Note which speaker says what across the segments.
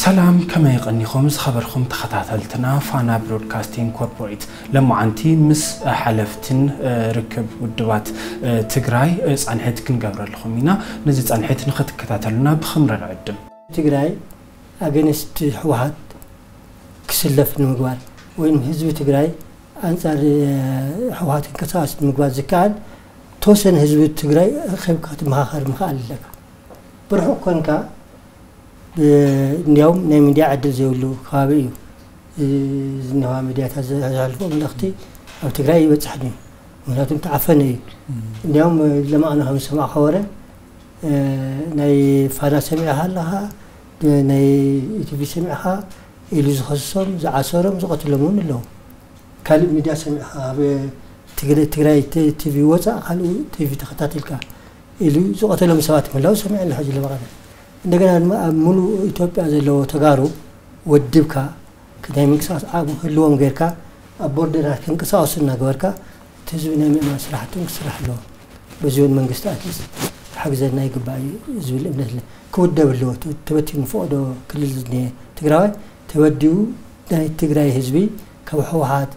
Speaker 1: ሰላም ከመይ ቀኒኹም ዝኸበርኩም ተኸታተልትና ፋና ብሮድካስቲንግ ኮርፖሬት ለማዓንቲ ምስ ሓለፍትን ርክብ ውድባት ትግራይ ፃንሒት ክንገብረለኹም ኢና። ነዚ ፃንሒት ንኽትከታተሉና ብክምረ ንዕድም።
Speaker 2: ትግራይ ኣገነስቲ ህወሓት ክስለፍ ንምግባር ወይም ህዝቢ ትግራይ ኣንፃር ህወሓት ክንቀሳቀስ ንምግባር ዝከኣል ተወሰነ ህዝቢ ትግራይ ኸብካ ትመኻኸር ምኽኣል ኣለካ። ብርሑቕ ኮንካ نيوم نيم ديا عدل زيولو خابيو زنها مديا تزعل فوق من أختي أو تقرأي بتحدي ولا تعفني نيوم لما أنا هم سمع خوره ناي فانا سمعها لها ناي تبي سمعها إلز خصم زعسرهم زقتلمون لهم كل مديا سمعها تقرأ تقرأي تبي وزع خلو تبي تخطط الكا إلز قتلهم سمعت من لا سمع الحج اللي بعده እንደገና ድማ ኣብ ሙሉእ ኢትዮጵያ ዘለዎ ተጋሩ ወድብካ ናይ ምንቅስቃስ ዓቕሚ ህልዎም ጌርካ ኣብ ቦርደራት ክንቀሳቀሱ እናገበርካ እቲ ህዝቢ ናይ ምእማን ስራሕቱ ክስራሕ ኣለዎ በዚ እውን መንግስቲ ኣትስ ሓግዘና ይግባእ እዩ ዝብል እምነት ለ ክውደብ ኣለዎ ተበቲኑ ንፈቅዶ ክልል ዝኒሄ ትግራዋይ ተበዲኡ ናይ ትግራይ ህዝቢ ካብ ህወሓት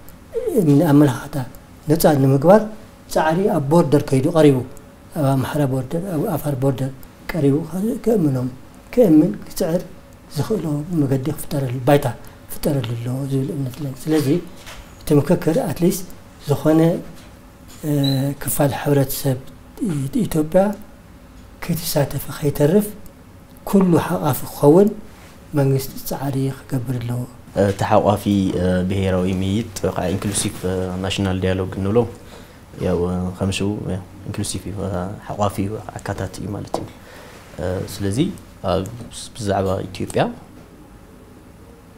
Speaker 2: ኣመለካክታ ነፃ ንምግባር ፃዕሪ ኣብ ቦርደር ከይዱ ቀሪቡ ኣብ ኣምሓራ ቦርደር ኣብ ኣፋር ቦርደር كريو هذا كاملهم كامل كتعر زخلو مقدي فتر البيتا فتر اللو زي الانتلان سلازي تمككر اتليس زخونة آه كفال حورة سب ايتوبيا كيتي ساعتا فخي ترف كل حقاف خون منجست
Speaker 3: تعريخ قبر اللو تحقق في بهيرا ويميت وقع انكلوسيف ناشنال ديالوج نولو يا خمسو انكلوسيف حقافي وعكاتاتي مالتي ስለዚ ብዛዕባ ኢትዮጵያ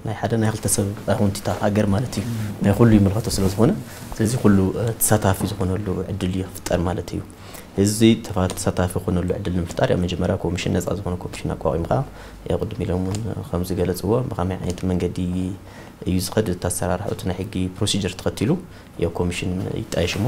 Speaker 3: ናይ ሓደ ናይ ክልተ ሰብ ኣይኮንቲታ ሃገር ማለት እዩ ናይ ኩሉ ይምልከቶ ስለ ዝኾነ ስለዚ ኩሉ ተሳታፊ ዝኾነሉ ዕድል ይፍጠር ማለት እዩ እዚ ተሳታፊ ክኾነሉ ዕድል ንምፍጣር ያብ መጀመርያ ኮሚሽን ነፃ ዝኾነ ኮሚሽን ኣቋቂምካ ቅድሚ ኢሎም እውን ከም ዝገለፅዎ ብከመይ ዓይነት መንገዲ እዩ ዝኸድ እቲ ኣሰራርሐ ናይ ሕጊ ፕሮሲጀር ተኸቲሉ ኮሚሽን ይጣየሽ እሞ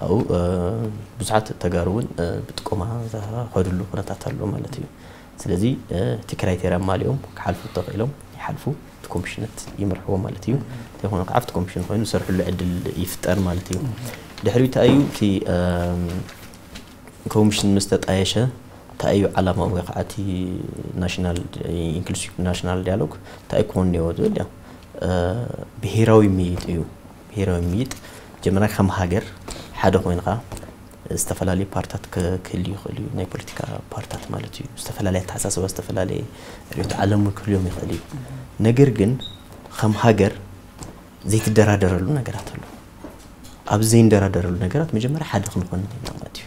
Speaker 3: أو بزعت تجارون بتقوم هذا خدلو هنا تعتلو مالتي سلزي تكراي ترى ماليوم حلفو تقيلهم يحلفو تكومشنت يمرحو مالتي تكون قعف تكومشن خوين وسرح له عد يفتر مالتي دحرو تأيو في كومشن مستت عيشة تأيو على موقع عتي ناشنال إنكلس ناشنال ديالوج تأيو كون يودو ليه بهيراوي ميت أيو بهيراوي ميت جمعنا خم هاجر ሓደ ኮይንካ ዝተፈላለዩ ፓርታት ክህልዩ ይኽእል እዩ። ናይ ፖለቲካ ፓርታት ማለት እዩ። ዝተፈላለየ ኣተሓሳስባ ዝተፈላለየ ርዮት ዓለም ክህልዮም ይኽእል እዩ። ነገር ግን ከም ሃገር ዘይትደራደረሉ ነገራት ኣሎ ኣብ ዘይንደራደረሉ ነገራት መጀመርያ ሓደ ክንኮን ማለት እዩ።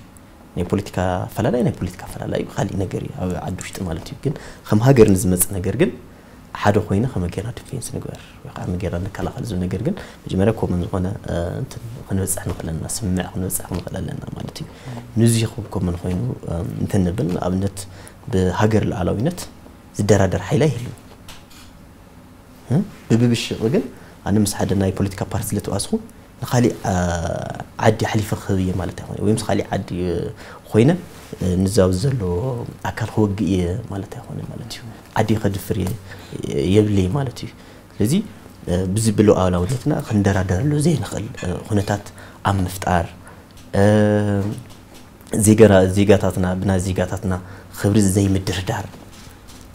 Speaker 3: ናይ ፖለቲካ ኣፈላላይ ናይ ፖለቲካ ኣፈላላይ ካሊእ ነገር እዩ ኣብ ዓዲ ውሽጢ ማለት እዩ። ግን ከም ሃገር ንዝመፅእ ነገር ግን حد خوينه خم جيران تفينس نقدر خم جيران نكلا خلاص نقدر جن بجمع ركوب من خونا أنت خنوز أحنا خلنا الناس سمع خنوز أحنا خلنا لنا ما نتي نزي خوب كم من خوينو أنت نبل أبنت بهجر العلوينت زدرا در حيلة هلو ها ببيبش رجل أنا مس حدا ناي بوليتيكا بارس اللي تواسخو نخلي عادي حليفة خوية مالته ويمس خلي عادي خوينه ንዛብ ዘሎ ኣካል ክወግእ እየ ማለት ኣይኮነ ማለት እዩ። ዓዲ ከድፍር የብለይ ማለት እዩ። ስለዚ ብዝብሎ ኣውላውነትና ክንደራደረሉ ዘይንኽእል ኩነታት ኣብ ምፍጣር። ዜጋታትና ብና ዜጋታትና ክብሪ ዘይምድርዳር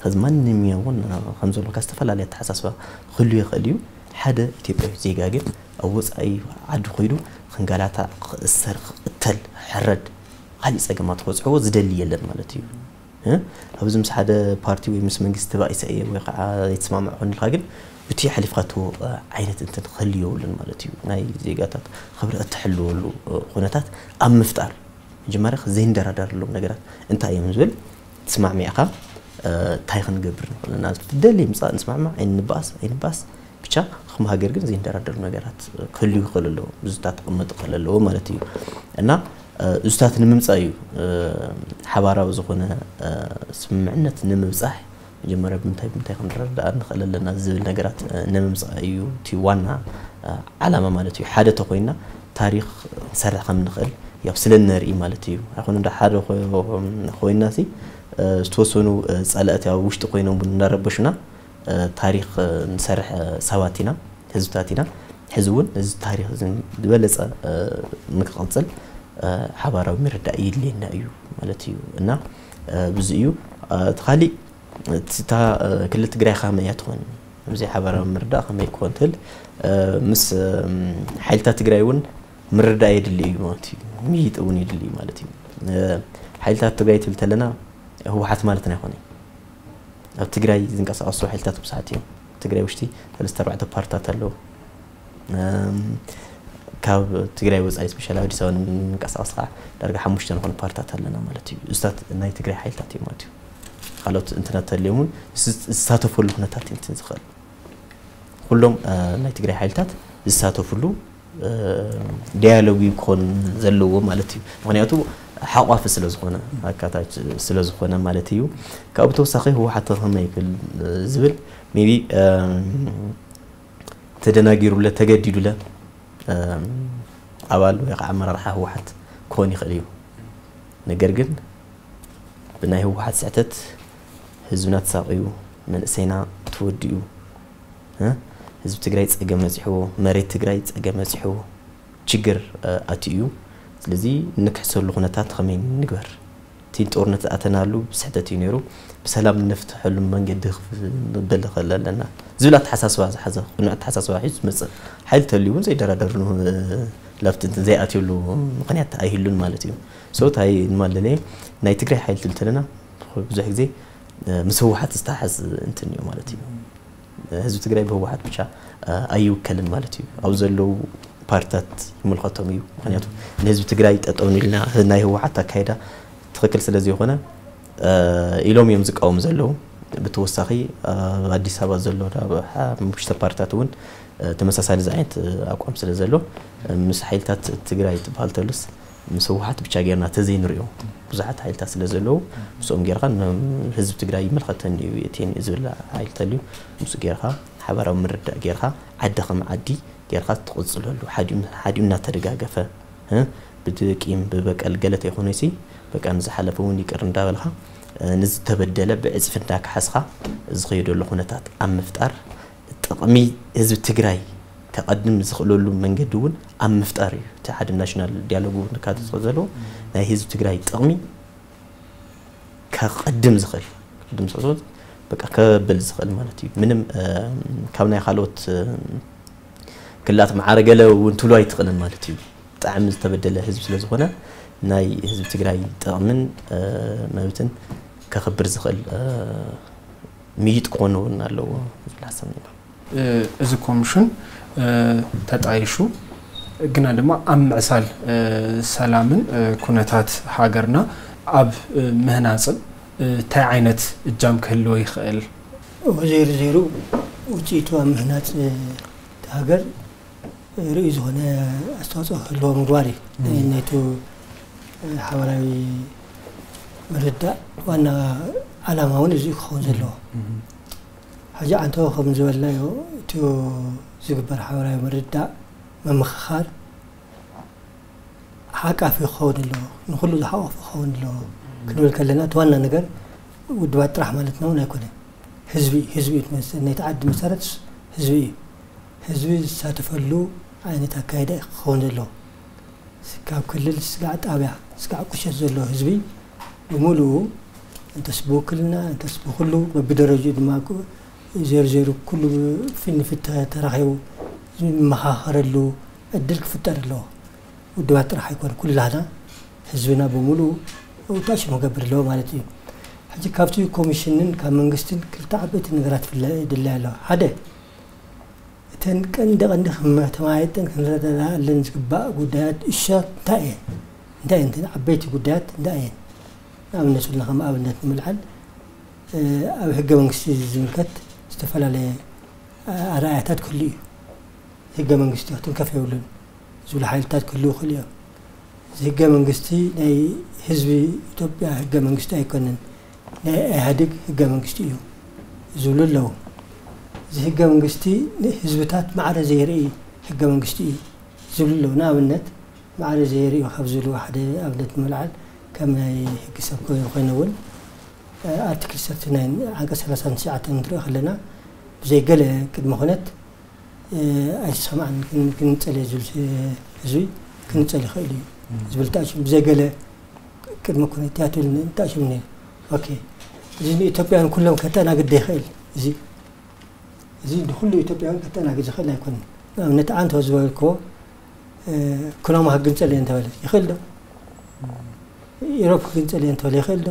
Speaker 3: ከዚ ማንም እውን ከም ዘሎ ካብ ዝተፈላለየ ኣተሓሳስባ ክህሉ ይኽእል እዩ። ሓደ ኢትዮጵያዊ ዜጋ ግን ኣብ ወፃኢ ዓዲ ኮይዱ ክንጋላታ ክእሰር ክቅተል ሕረድ ካሊእ ፀገማት ክበፅሕዎ ዝደሊ የለን ማለት እዩ። ኣብዚ ምስ ሓደ ፓርቲ ወይ ምስ መንግስቲ ተባኢሰ እየ ወይ ከዓ የተስማምዕ ኮንልካ ግን ብቲ ሓሊፍካቶ ዓይነት እንትን ክህሉ የብሉን ማለት እዩ። ናይ ዜጋታት ክብሪ እትሕልወሉ ኩነታት ኣብ ምፍጣር መጀመርያ ዘይንደራደረሎም ነገራት እንታይ እዮም ዝብል? ተስማዕሚዕካ እንታይ ክንገብር ንኽእል ኢና ደሊ ምፃእ ንስማዕማዕ ኣይንበኣስ ኣይንበኣስ ብቻ ከም ሃገር ግን ዘይንደራደሩ ነገራት ክህልዩ ይኽእል ኣለዎ ብዙታት ክቕመጡ ክኽእል ኣለዎ ማለት እዩ። እና እዙታት ንምምፃእ እዩ። ሓባራዊ ዝኾነ ስምምዕነት ንምብፃሕ መጀመርያ ብምንታይ ብምንታይ ክንረዳእ ንኽእል ኣለና ዝብል ነገራት ንምምፃእ እዩ እቲ ዋና ዓላማ ማለት እዩ። ሓደ ተኮይንና ታሪክ ንሰርሕ ከም ንኽእል ያው ስለ ነርኢ ማለት እዩ። ኣይኮነ እንዳ ሓደ ኮይና ሲ ዝተወሰኑ ፀላእቲ ኣብ ውሽጢ ኮይኖም እናረበሹና ታሪክ ንሰርሕ ሰባት ኢና ህዝብታት ኢና። ሕዚ እውን እዚ ታሪክ ዝበለፀ ንክቕፅል ሓባራዊ ምርዳእ ይድልየና እዩ ማለት እዩ እና ብዙ እዩ እቲ ካሊእ እታ ክልል ትግራይ ከመይ እያ ትኾን እዚ ሓበራዊ ምርዳእ ከመይ ክኾን ትብል ምስ ሓይልታት ትግራይ እውን ምርዳእ የድሊ እዩ ማለት እዩ ምይጥ እውን የድሊ እዩ ማለት እዩ ሓይልታት ትግራይ ትብል ተለና ህወሓት ማለትና ይኮነይ ኣብ ትግራይ ዝንቀሳቀሱ ሓይልታት ብዙሓት እዮም ትግራይ ውሽጢ ሰለስተ ኣርባዕተ ፓርትታት ኣለዉ ካብ ትግራይ ወፃኢ ስፔሻሊ ኣዲስ ኣበባ ንምንቀሳቐስ ከዓ ዳርጋ ሓሙሽተ ንኾኑ ፓርትታት ኣለና ማለት እዩ እዚታት ናይ ትግራይ ሓይልታት እዩ ማለት እዩ ካልኦት እንትናት ተልዮም እውን ዝሳተፈሉ ኩነታት እንትን ዝኽእል ኩሎም ናይ ትግራይ ሓይልታት ዝሳተፍሉ ዲያሎግ ክኾን ዘለዎ ማለት እዩ ምክንያቱ ሓቋፊ ስለ ዝኾነ ኣካታች ስለ ዝኾነ ማለት እዩ ካብኡ ተወሳኺ ህወሓት ከመይ ይክእል ዝብል ሜቢ ተደናጊሩለ ተገዲዱለ أبال ويقع عمر راح هو حد كوني خليه نجرجن بناه هو حد سعتت هزونات ساقيو من سينا توديو ها هزب تجريت أجمع مزحو مريت تجريت أجمع مزحو شجر أتيو لذي نكحسو اللغنتات خمين نجبر تين تورنت أتنالو بسحدة تينيرو بسلام نفتح المنجد بلغ خلا لنا زبلة حساس واحد حزة قناة حساس واحد مس حيل تليون زي درا درنو لفت زي أتيلو قناة أهيلون مالتيو صوت هاي مالني ناي تقرأ حيل تلتنا بزحك زي مس هو حد استحز انتنيو مالتيو هزو تقرأ بهوحات بشا أيو كلم مالتيو أو زلو بارتات ملقتهم يو مخنياتو نهزو تقرأ يتأتوني لنا هنا هو حتى كايدا ትክክል ስለ ዘይኮነ ኢሎም እዮም ዝቃወሙ ዘለዉ ብተወሳኺ ኣብ ኣዲስ ኣበባ ዘሎ ምሽተ ፓርትታት እውን ተመሳሳሊ ዚ ዓይነት ኣቋም ስለ ዘሎ ምስ ሓይልታት ትግራይ ትበሃል ተሉስ ምስ ህወሓት ብቻ ጌርና ተዘይንሪኦ ብዙሓት ሓይልታት ስለ ዘለዉ ምስኦም ጌርካ ህዝቢ ትግራይ ይመልከተኒ እዩ እትየን ዝብል ሓይል ተልዩ ምስ ጌርካ ሓበራዊ ምርዳእ ጌርካ ዓዲ ከም ዓዲ ጌርካ ትቕፅለሉ ሓዲኡ እናተደጋገፈ ብድቂም ብበቀል ገለ ተይኮነ በቃ ንዝሓለፈ እውን ይቅር እንዳበልካ ንዝተበደለ ብዕፅፊ እንዳካሓስካ ዝኸየደሉ ኩነታት ኣብ ምፍጣር ጥቕሚ ህዝቢ ትግራይ ከቐድም ዝኽእለሉ መንገዲ እውን ኣብ ምፍጣር እዩ። እቲ ሓደ ናሽናል ዲያሎግ ንካት ዘለዎ ናይ ህዝቢ ትግራይ ጥቕሚ ከቐድም ዝኽእል ቅድም ዝኽእል በቃ ከበል ዝኽእል ማለት እዩ። ምንም ካብ ናይ ካልኦት ክላት ማዕረ ገለ እውን ትብሎ ኣይትኽእልን ማለት እዩ። ብጣዕሚ ዝተበደለ ህዝቢ ስለ ዝኾነ ናይ ህዝቢ ትግራይ ጥቕምን መብትን ከኽብር ዝኽእል ምይጥ ክኾኑ እውን ኣለዎ ዝብል ሓሳብ
Speaker 1: እዚ ኮሚሽን ተጣይሹ ግና ድማ ኣብ ምዕሳል ሰላምን ኩነታት ሃገርና ኣብ ምህናፅን እንታይ ዓይነት እጃም ክህልዎ ይኽእል?
Speaker 2: ዘይሩ ዘይሩ ውፅኢቱ ኣብ ምህናፅ ሃገር ርእዩ ዝኾነ ኣስተዋፅኦ ክህልዎ ምግባር እዩ። ናይቱ حوالي مردة وأنا على ما هون زي خون زلو. حاجة عن تو خون زول لايو تو زكبر حوالي مرد ممخخار. حاكا في خون لو نخلو زحاوة في خون لو كنو الكلنا توانا نقر ودوات راح مالتنا ولا يكون. حزبي حزبي تمثل نيت عد مسارتش حزبي. حزبي ساتفلو عيني تاكايدة خون لو ካብ ክልል ስጋዕ ጣብያ ስጋዕ ቁሸት ዘሎ ህዝቢ ብምሉኡ እንተስ ብውክልና እንተስ ብኩሉ በቢደረጅኡ ድማ ዘርዘሩ ኩሉ ፍንፍተ ተራኺቡ ዝመኻኸረሉ ዕድል ክፍጠር ኣለዎ ውድባት ጥራሕ ኣይኮነ ኩላና ህዝብና ብምሉኡ ውጣሽ መገብር ኣለዎ ማለት እዩ ሕጂ ካብቲ ኮሚሽንን ካብ መንግስትን ክልተ ዓበይቲ ነገራት ድለያ ኣለዋ ሓደ تنكن ده عندك ما تماي تنكن ده ده لنسك با قدات إيشا تأين. تأين تنا عبيت قدات تأين. أبن نسول الله ما أبن نسول الملعل آه، أو هجا منكس زملكت. استفلا لي أرائتات آه، كلية هجا منكس تهتم كفي ولن. زول حيل تات كلية خليه هجا منكس تي ناي حزبي توب يا هجا منكس تأي كنن. ناي أهدك هجا منكس تيو. زول اللوم زي هكا منقستي زبتات ما عاد زي رئي هكا منقستي زلو ناو النت ما عاد زي رئي وخفزل واحد أبلة ملعل كما هكا سبقوا يوقين أول أرتكل سرتنين عقا سلسان ساعة ندري خلنا زي قلة كدما خنت أي سمع كنت سألي زل زي كنت سألي خيلي زبل تأشم زي قلة كدما كنت تأتي تأشم نيل أوكي زين إتوبيا كلهم كتانا قد يخيل زي እዚ ንኩሉ ኢትዮጵያዊ ከተናግዝ ዝኽእል ኣይኮነን ኣብነት ኣንተ ዝበልክዎ ኩናማ ክግንፀል እየ እንተበለ ይኽእል ዶ ኢሮብ ክግንፀል እየ እንተበለ ይኽእል ዶ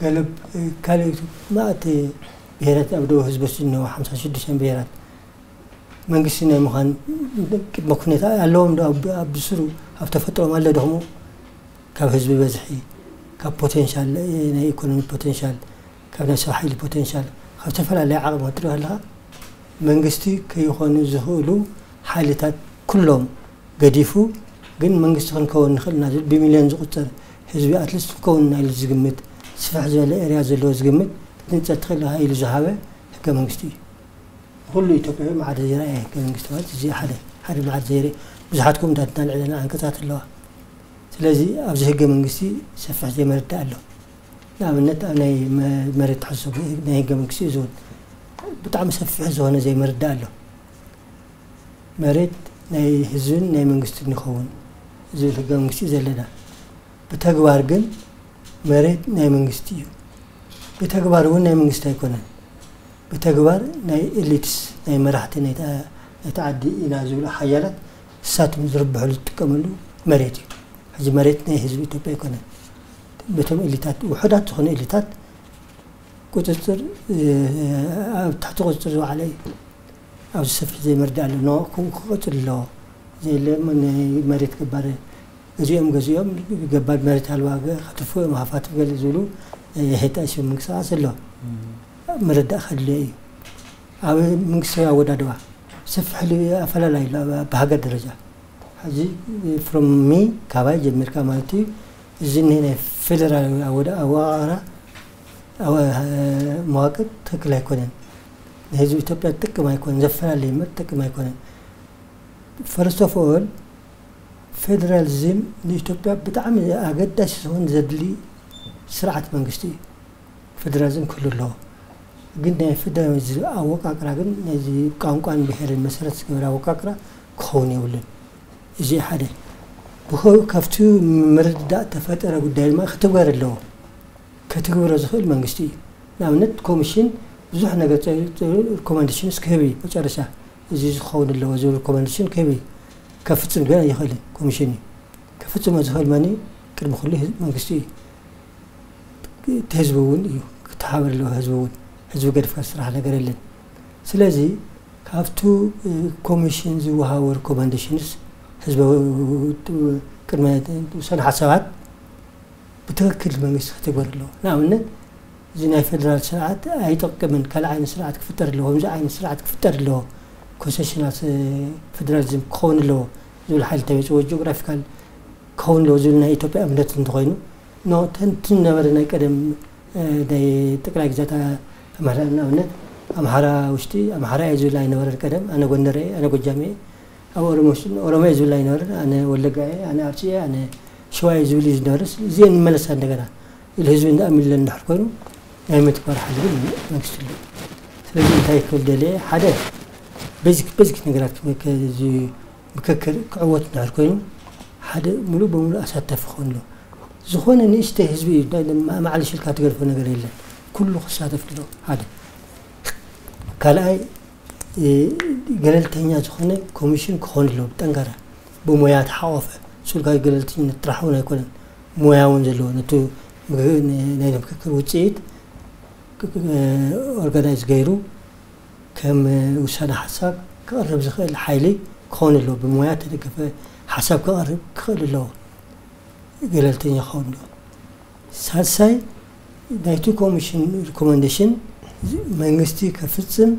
Speaker 2: ገለብ ካልእ ማእቲ ብሄራት ኣብ ደቡብ ህዝቢ ዝኒሄ ሓምሳ ሽዱሽተን ብሄራት መንግስቲ ናይ ምዃን ቅድመ ኩነታ ኣለዎም ዶ ኣብ ብስሩ ኣብ ተፈጥሮም ኣሎ ድኹሙ ካብ ህዝቢ በዝሒ ካብ ፖቴንሻል ናይ ኢኮኖሚ ፖቴንሻል ካብ ናይ ሰብ ሓይሊ ፖቴንሻል ካብ ዝተፈላለየ ዓቕሚ ክትሪኦ ኣለኻ መንግስቲ ከይኮኑ ዝኽእሉ ሓይልታት ኩሎም ገዲፉ ግን መንግስቲ ክንከውን ንኽእል ኢና ብሚልዮን ዝቁፅር ህዝቢ ኣትሊስት ክከውን ኢሉ ዝግምት ስፍሕ ዝበለ ኤርያ ዘለዎ ዝግምት ንፀት ትኽእል ኢሉ ዝሃበ ህገ መንግስቲ እዩ ኩሉ ኢትዮጵያዊ መዓደ ዝረአየ ህገ መንግስቲ ማለት እዚ ሓደ ሓደ መዓደ ዘይርአ ብዙሓትኩም እንዳትና ልዕለና ኣንቀጻት ኣለዋ ስለዚ ኣብዚ ህገ መንግስቲ ሰፊሕ ዘይመርዳእ ኣሎ ንኣብነት ኣብ ናይ መሬት ተሓሰቡ ናይ ህገ መንግስቲ እዩ ዝውን ብጣዕሚ ሰፊሕ ዝኾነ ዘይመረዳእ ኣሎ መሬት ናይ ህዝብን ናይ መንግስትን ይኸውን። ዝብል ህገ መንግስቲ ዘለና ብተግባር ግን መሬት ናይ መንግስቲ እዩ። ብተግባር እውን ናይ መንግስቲ ኣይኮነን። ብተግባር ናይ ኤሊትስ ናይ መራሕቲ ናይቲ ኢና ዝብሉ ሓያላት ንሳቶም ዝርብሕሉ ዝጥቀመሉ መሬት እዩ። ሕጂ መሬት ናይ ህዝቢ ኢትዮጵያ ኣይኮነን። በቶም ኤሊታት ውሑዳት ዝኾኑ ኤሊታት ቁፅፅር ኣብ ታሕቲ ቁፅፅር ዝባዕለ እዩ። ኣብዚ ሰፊሕ ዘይመርዳእ ኣሎ ክቅፅል ኣለዎ። ዘየለ መሬት ገባር ገዚኦም ገዚኦም ገባር መሬት ኣልባ ከትፍኦም ሃፋት ገለ ዝብሉ የሄጣ ሽም ምንቅስቃስ ኣሎ መረዳእ ከድልዮ እዩ። ኣብ መንግስታዊ ኣወዳድባ ሰፊሕ ኣፈላላይ ብሃገር ደረጃ ሕጂ ፍሮም ካባይ ጀሚርካ ማለት እዩ። እዚ ናይ ፌደራል ኣወቃቅራ መዋቅር ትክክል ኣይኮነን ንህዝቢ ኢትዮጵያ ጥቅም ኣይኮነን ዘፈላለየ መ ጥቅም ኣይኮነን ፈርስት ኦፍ ኦል ፌደራሊዝም ንኢትዮጵያ ብጣዕሚ ኣገዳሲ ዝኹን ዘድሊ ስርዓት መንግስቲ እዩ። ፌደራሊዝም ክህሉ ኣለዎ። ግን ናይ ፌደራሊዝም ኣወቃቅራ ግን ነዚ ቋንቋን ብሄርን መሰረት ዝገበረ ኣወቃቅራ ክኸውን የብሉን። እዚ ሓደ። ካብቲ ምርድዳእ ተፈጠረ ጉዳይ ድማ ክትግበር ኣለዎ كتغور زخل مانغستي نعمت كوميشن بزح نغت ريكومنديشن سكيبي بچرسا زي زخون لو زو ريكومنديشن كيبي كفتم غير يخل كوميشن كفتم زخل ماني كرم خلي مانغستي تهزبون يو كتحاور لو هزبون هزو غير فسر على غير لين سلازي كافتو كوميشن زو هاور ريكومنديشنز حزب كرمات سنه حسابات ብትክክል መንግስቲ ክትግበር ኣለዎ ንኣብነት እዚ ናይ ፌደራል ስርዓት ኣይጠቅምን ካልእ ዓይነት ስርዓት ክፍጠር ኣለዎ ከምዚ ዓይነት ስርዓት ክፍጠር ኣለዎ ኮንሴሽናል ፌደራሊዝም ክኸውን ኣለዎ ዝብል ሓይሊ ተመፅዎ ጂኦግራፊካል ክኸውን ኣለዎ ዝብል ናይ ኢትዮጵያ እምነት እንተኮይኑ ኖ ተንቲ ነበረ ናይ ቀደም ናይ ጠቅላይ ግዛት ኣምሓራ ንኣብነት ኣምሓራ ውሽጢ ኣምሓራ እየ ዝብል ኣይነበረን ቀደም። ኣነ ጎንደር እየ ኣነ ጎጃም እየ። ኣብ ኦሮሞ ኦሮሞ እየ ዝብል ኣይነበረን ኣነ ወለጋ እየ ኣነ ኣርሲ እየ ኣነ شوية زبلي جنارس زين ملسا عندنا الهزوين دائما اللي نحر كونو نعمة يعني كبار حضر نكسر لي سلجين تاي كل دالي حدا بزك بزك نقرات كزي مككر كعوة نحر كونو حدا ملو بملو أسات تفخون له. زخونا نيشته هزوي ما علش الكاتيجر فينا غير كله خسارة فينا حدا قال أي إيه، قال التهنيات خونا كوميشن كخون له بتنقرة. بمويات حوافة. ሱልካዊ ገለልተኝነት ጥራሕ እውን ኣይኮነን። ሞያ እውን ዘለዎ ነቲ ናይ ምክክር ውፅኢት ኦርጋናይዝ ገይሩ ከም ውሳነ ሓሳብ ክቐርብ ዝኽእል ሓይሊ ክኸውን ኣለዎ። ብሞያ ተደገፈ ሓሳብ ክቐርብ ክኽእል ኣለዎ። ገለልተኛ ክኸውን ኣለዎ። ሳልሳይ ናይቲ ኮሚሽን ሪኮመንዴሽን መንግስቲ ከፍፅም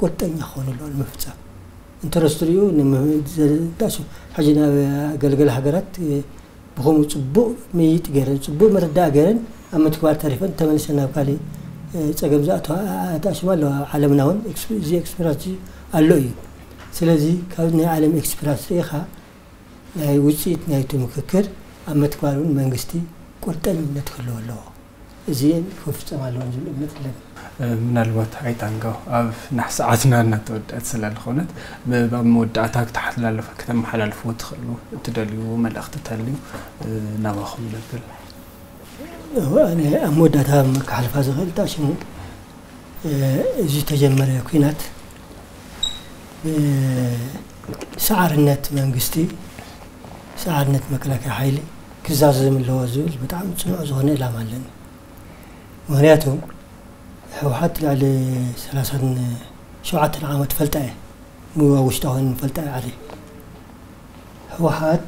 Speaker 2: ቁርጠኛ ክኾን ኣለዎ ንምፍፃም እንተረስትሪኡ ንዳሱ ሕጂ ናብ ኣገልገለ ሃገራት ብከምኡ ፅቡቅ ምይጥ ገይረን ፅቡቅ መረዳእ ገይረን ኣብ ምትግባር ተሪፈን ተመልሰን ናብ ካሊእ ፀገም ዝኣተኣሽማ ኣለዋ ዓለምና እውን እዚ ኤክስፔሪንስ ኣሎ እዩ። ስለዚ ካብ ናይ ዓለም ኤክስፔሪንስ ርኢኻ ናይ ውፅኢት ናይቲ ምክክር ኣብ ምትግባር እውን መንግስቲ ቁርጠኝነት ክህልዎ ኣለዎ። እዚ ክፍፀም ኣለዎ ዝብል እምነት ኣለኒ
Speaker 1: ምናልባት ኣይጣንጋው ኣብ ናሕ ሰዓትና እናተወድአት ስለ ዝኾነት ኣብ መወዳእታ ክተሓላለፈ ክተመሓላልፍዎ ትኽእሉ እትደልይዎ መልእኽቲ ተልዩ ናባኹም ዘብል
Speaker 2: ኣነ ኣብ መወዳእታ መከሓልፋ ዝኽእል ጣሽሙ እዚ ተጀመረ ኩናት ሳዕርነት መንግስቲ ሳዕርነት መከላከያ ሓይሊ ክዛዘም ኣለዎ ዝብል ብጣዕሚ ፅኑዕ ዝኾነ ዕላማ ኣለኒ ምክንያቱም حوحات لعلي ثلاثة شو عاد العام تفلتاي مو وشتاهن فلتأي علي. حوحات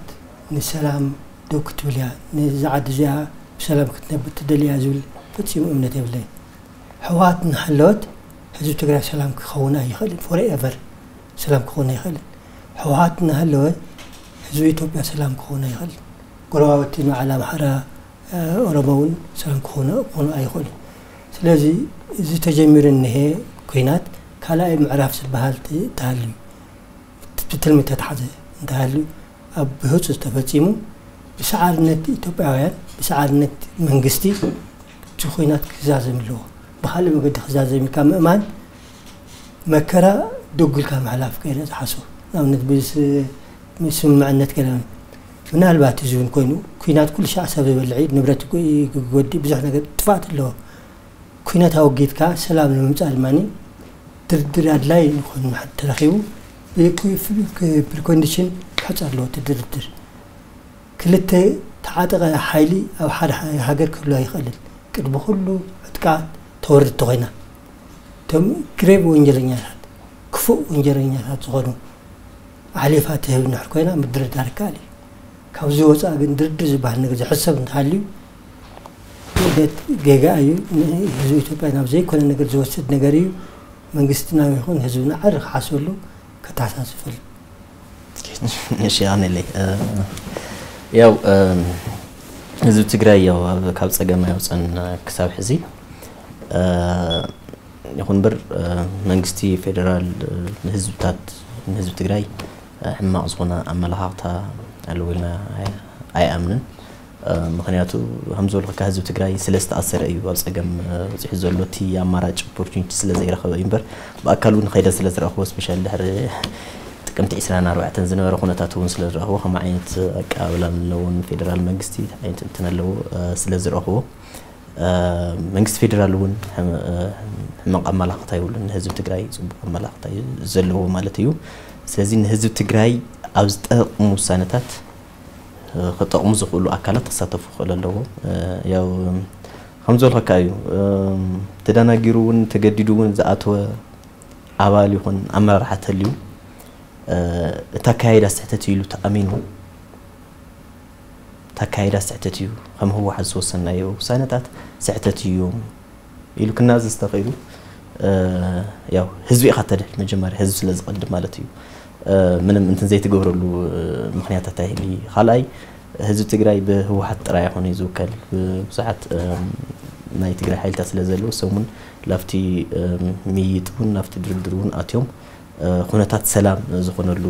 Speaker 2: نسلام دوكت وليا نزعد زيا سلام كنت نبت دليا زول فتسي مؤمنة تبلي حوحات نحلوت. هزو تقرأ سلام كخونا يخلي فوري ايفر سلام كخونا يخلي حوحات نحلوت. هزو يتوبيا سلام كخونا يخلي قروا وتنو على محرا أه أوروبا سلام كخونا كخونا أي خلي سلازي زي تجمير النهي كوينات كلا معرف سبهال تهلم تتلم تتحزى تهلم أبهوت استفتيمو بسعر نت إتوبيا بسعر نت منجستي تخوينات خزازة ملو بحال ما قد خزازة مكان مان مكرا دوجل كان معلاف كيرا حسو نعم نت بس مسم مع النت كلام من هالبعد تزون كوينو كوينات كل شيء عسبه بالعيد نبرت كوي قدي بزحنا قد تفعت اللو ኩናት ኣወጊድካ ሰላም ንምምፃእ ድማኒ ድርድር ኣድላይ ንኮኑ ተረኪቡ ፕሪኮንዲሽን ክሕፅ ኣለዎ እቲ ድርድር ክልተ ተዓጠቐ ሓይሊ ኣብ ሓደ ሃገር ክህሉ ኣይኽእልን። ቅድሚ ኩሉ ዕጥቃት ተወርድቲ ኮይና እቶም ግሬብ ወንጀለኛታት ክፉእ ወንጀለኛታት ዝኾኑ ዓሌፋ ትህብ ንሕር ኮይና ምድርዳር ይከኣል እዩ። ካብዚ ወፃእ ግን ድርድር ዝበሃል ነገር ዝሕሰብ እንተሃልዩ ጌጋ እዩ። ህዝቢ ኢትዮጵያ ናብ ዘይኮነ ነገር ዝወስድ ነገር እዩ። መንግስትና ይኹን ህዝብና ዓር
Speaker 3: እሺ ኣነለይ ያው ህዝቢ ትግራይ ያው ካብ ፀገም ኣይወፀን ክሳብ ሕዚ ይኹን እምበር መንግስቲ ፌደራል ንህዝብታት ንህዝቢ ትግራይ ሕማቕ ዝኾነ ኣመለኻኽታ ኣለዎ ኢልና ኣይኣምንን ምክንያቱ ከም ዝበልኩካ ህዝቢ ትግራይ ስለ ዝተኣሰረ እዩ። ኣብ ፀገም በፂሑ ዘሎ እቲ ኣማራጭ ኦፖርቹኒቲ ስለ ዘይረኸበ እዩ እምበር። ብኣካል እውን ከይደ ስለ ዝረኽቦ ስፔሻል ድሕሪ ጥቅምቲ 24 ዝነበረ ኩነታት እውን ስለ ዝረኽቦ ከም ዓይነት ኣቀባብላ ኣለዎን ፌደራል መንግስቲ ዓይነት እንትን ኣለዎ ስለ ዝረኽቦ መንግስቲ ፌደራል እውን ሕማቕ ኣመላኽታ ይብሉን ንህዝቢ ትግራይ ፅቡቅ ኣመላኽታ ዘለዎ ማለት እዩ። ስለዚ ንህዝቢ ትግራይ ኣብ ዝጠቕሙ ውሳነታት خطأ مزق قلوا أكلة تصطفوا خلاله ياو خمسة الحكايو تدانا جرون تجددون زعاتوا عواليهم أمر حتى اليوم تكايدا سعتتيلو تأمينو تكايدا سعتتيو خم هو حزوس السنة يو سنتات سعتتيو يلو كنا زستفيدو ياو هزوي خطر مجمر هزوس لازم قدم مالتيو ምንም እንትን ዘይትገብረሉ ምክንያታት ኣይህሊ ካልኣይ ህዝቢ ትግራይ ብህወሓት ጥራይ ይኮነ እዩ ዝውከል። ብዙሓት ናይ ትግራይ ሓይልታት ስለ ዘለዎ ሰሙን ላብቲ ምይጥ እውን ናብቲ ድርድር እውን ኣትዮም። ኩነታት ሰላም ዝኾነሉ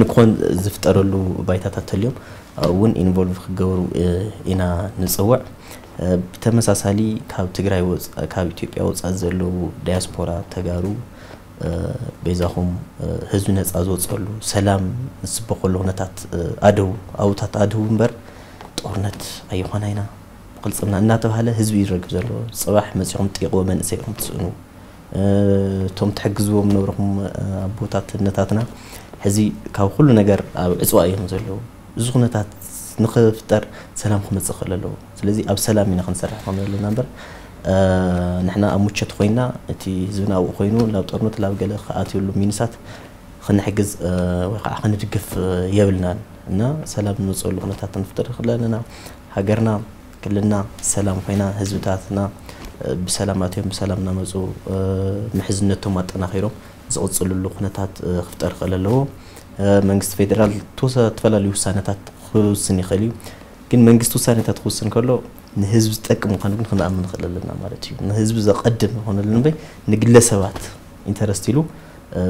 Speaker 3: ንክኾን ዝፍጠረሉ ባይታታት ተልዮም እውን ኢንቮልቭ ክገብሩ ኢና ንፅውዕ። ብተመሳሳሊ ካብ ትግራይ ካብ ኢትዮጵያ ወፃእ ዘለው ዳያስፖራ ተጋሩ ቤዛኹም ህዝቢ ነፃ ዝወፀሉ ሰላም ዝፅበቀሉ ኩነታት ኣደው ኣብኡታት ኣደው እምበር ጦርነት ኣይኮነ ኢና ቅልፅምና እናተባሃለ ህዝቢ ይረግብ ዘሎ ፅባሕ መፅኹም ጥቂቕዎ መንእሰይ ኢኹም ትስእኑ እቶም ትሕግዝዎም ነብረኹም ኣቦታት እነታትና ሕዚ ካብ ኩሉ ነገር ኣብ ዕፅዋ እዮም ዘለዉ እዚ ኩነታት ንክፍጠር ሰላም ክመፅእ ክእል ኣለዎ ስለዚ ኣብ ሰላም ኢና ክንሰርሕ ከም ዘለና እምበር ንሕና ኣብ ሙቸት ኮይና እቲ ህዝብና ኣብኡ ኮይኑ ናብ ጦርነት ናብ ገለ ከኣትየሉ ሚኒሳት ክንሕግዝ ወይ ከዓ ክንድግፍ የብልናን እና ሰላም ንመፅአሉ ኩነታት ንፍጠር ክእል ኣለና ሃገርና ክልልና ሰላም ኮይና ህዝብታትና ብሰላም ኣትዮም ብሰላም እናመፁ ምሕዝነቶም ኣጠናኺሮም ዝቕፅልሉ ኩነታት ክፍጠር ክእል ኣለዎ። መንግስቲ ፌደራል ተፈላለዩ ውሳነታት ክውስን ይኽእል እዩ። ግን መንግስቲ ውሳነታት ክውስን ከሎ ንህዝቢ ዝጠቅም ምዃኑ ግን ክንኣምን ንኽእል ኣለና ማለት እዩ ንህዝቢ ዘቐድም ይኮነለን እምበይ ንግለሰባት ኢንተረስት ኢሉ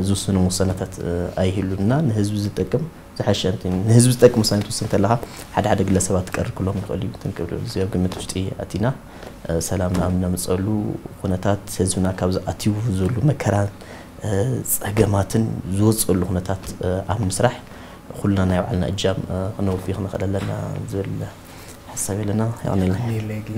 Speaker 3: ዝውስኑ ውሳነታት ኣይህሉና ንህዝቢ ዝጠቅም ዝሓሸ ንህዝቢ ዝጠቅም ውሳነ ትውስን ከለካ ሓደ ሓደ ግለሰባት ክቀርብ ክብሎም ይኽእል እዩ ትንክብል እዚ ኣብ ግምት ውሽጢ ኣቲና ሰላምና ኣብ ነምፀሉ ኩነታት ህዝብና ካብ ዝኣትዩ ዘሎ መከራን ፀገማትን ዝወፀሉ ኩነታት ኣብ ምስራሕ ኩልና ናይ ባዕልና እጃም ክነውፊ ክንኽእል ኣለና ዝብል ሓሳብ የለና?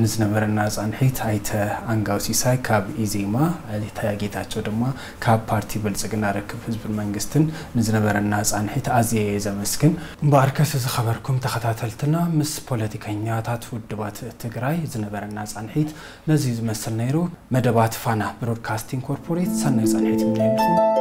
Speaker 1: ንዝነበረና ፃንሒት ኣይተ ኣንጋው ሲሳይ ካብ ኢዜማ ኣይተ ጌታቸው ድማ ካብ ፓርቲ ብልፅግና ርክብ ህዝብን መንግስትን ንዝነበረና ፃንሒት ኣዝየ ዘመስግን። እምበኣርከስ ዝኸበርኩም ተኸታተልትና ምስ ፖለቲከኛታት ውድባት ትግራይ ዝነበረና ፃንሒት ነዚ ዝመስል ነይሩ። መደባት ፋና ብሮድካስቲንግ ኮርፖሬት ሰናይ ፃንሒት ይምነየልኩም